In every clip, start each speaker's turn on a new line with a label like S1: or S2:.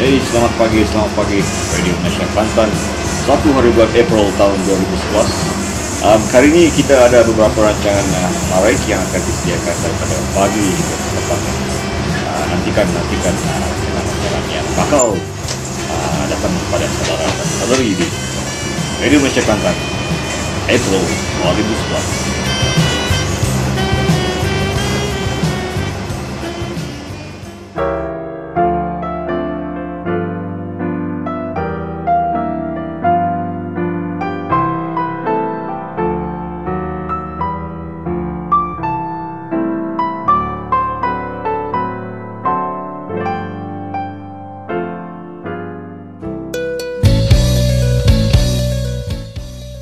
S1: Hey, selamat pagi, selamat pagi Radio Malaysia Kelantan. Satu hari bulan April tahun 2011 um, Kali ini kita ada beberapa rancangan uh, menarik yang akan disediakan daripada pagi hingga uh, Nantikan, nantikan uh, rancangan yang bakal uh, datang kepada saudara dan saudari di Radio Malaysia Kelantan April 2011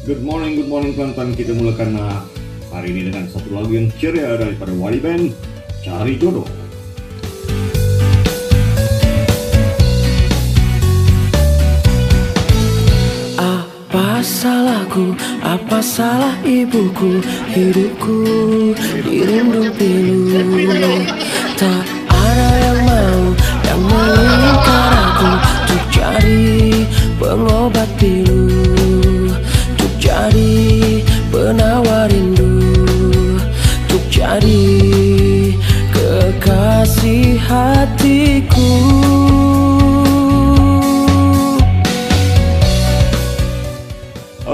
S1: Good morning, good morning Kelantan. Kita mulakan hari ini dengan satu lagu yang ceria daripada Wali Band, Cari Jodoh.
S2: Apa salahku, apa salah ibuku Hidupku dirundung pilu Tak ada yang mau, yang menginginkan aku Untuk jadi pengobat pilu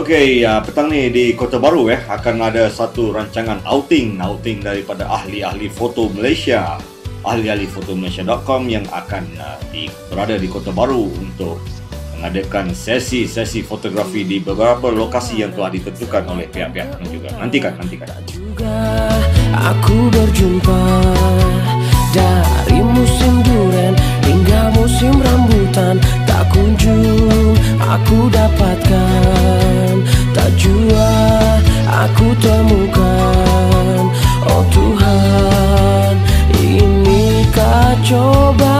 S1: Okey, uh, petang ni di Kota Baru eh akan ada satu rancangan outing, outing daripada ahli-ahli foto Malaysia. Ahli-ahli foto Malaysia.com yang akan uh, di, berada di Kota Baru untuk mengadakan sesi-sesi fotografi di beberapa lokasi yang telah ditentukan oleh pihak-pihak juga. Nantikan, nantikan.
S2: juga aku berjumpa dari musim duren hingga musim rambutan tak kunjung aku dapatkan jua aku temukan oh Tuhan inikah cobaan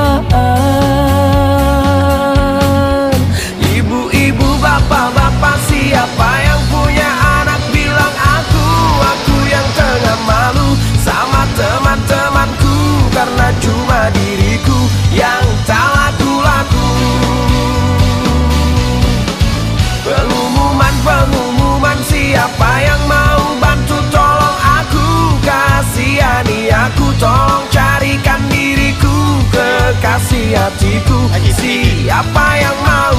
S2: siapa yang mau bantu tolong aku. Kasihani aku tolong carikan diriku. Kekasih hatiku siapa yang mau?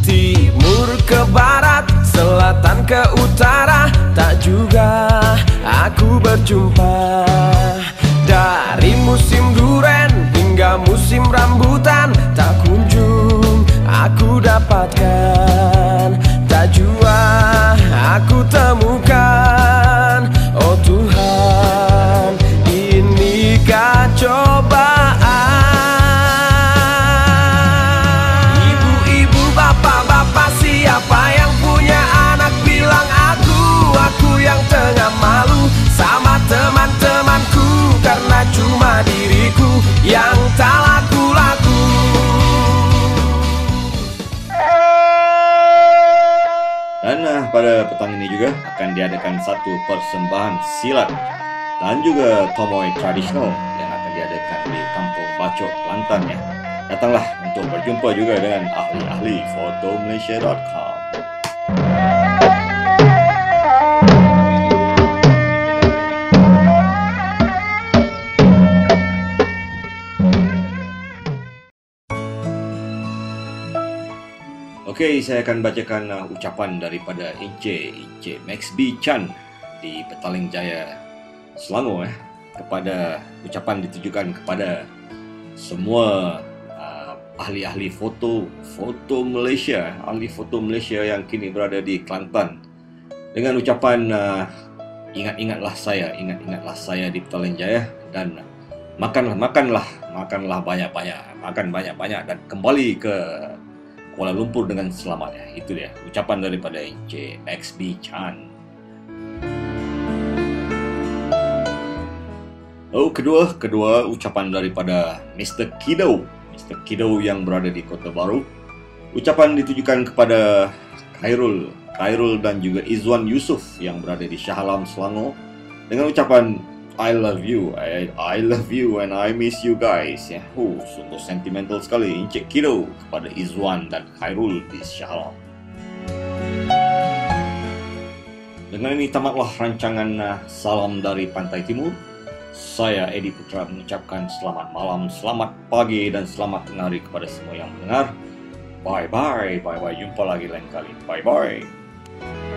S2: Timur ke barat, selatan ke utara. Tak juga aku berjumpa. Dari musim duren hingga musim rambutan
S1: pada petang ini juga akan diadakan satu persembahan silat dan juga tomoy tradisional yang akan diadakan di Kampung Bacok, Kelantan ya. Datanglah untuk berjumpa juga dengan ahli-ahli fotomalaysia.com. Okey, saya akan bacakan uh, ucapan daripada Encik Encik Max B Chan di Petaling Jaya, Selangor eh kepada ucapan ditujukan kepada semua uh, ahli-ahli foto foto Malaysia, ahli foto Malaysia yang kini berada di Kelantan. Dengan ucapan uh, ingat-ingatlah saya, ingat-ingatlah saya di Petaling Jaya dan makanlah makanlah makanlah banyak-banyak, makan banyak-banyak dan kembali ke Kuala Lumpur dengan selamat ya. Itu dia ucapan daripada Encik XB Chan. Oh, kedua, kedua ucapan daripada Mr. Kido. Mr. Kido yang berada di Kota Baru. Ucapan ditujukan kepada Khairul, Khairul dan juga Izwan Yusuf yang berada di Shah Alam, Selangor dengan ucapan I love you, I, I love you and I miss you guys. Ya, oh, sungguh sentimental sekali Encik Kiro kepada Izwan dan Khairul di Shalom. Dengan ini tamatlah rancangan uh, Salam dari Pantai Timur. Saya Edi Putra mengucapkan selamat malam, selamat pagi, dan selamat tengah hari kepada semua yang mendengar. Bye bye, bye bye. Jumpa lagi lain kali. Bye bye.